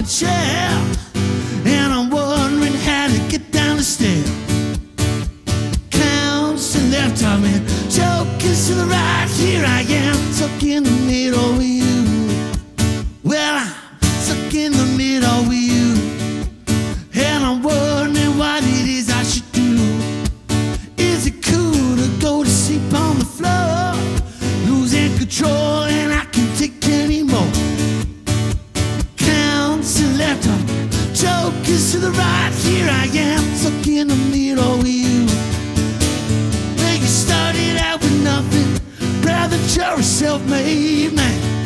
a chair, and I'm wondering how to get down the stairs. Clowns to the left of me, jokers to the right. Here I am, stuck in the middle with you. Well, I'm stuck in the middle with you, and I'm wondering what it is I should do. Is it cool to go to sleep on the floor, losing control? Here I am, stuck in the middle with you. Well, you started out with nothing, proud that you're a self-made man.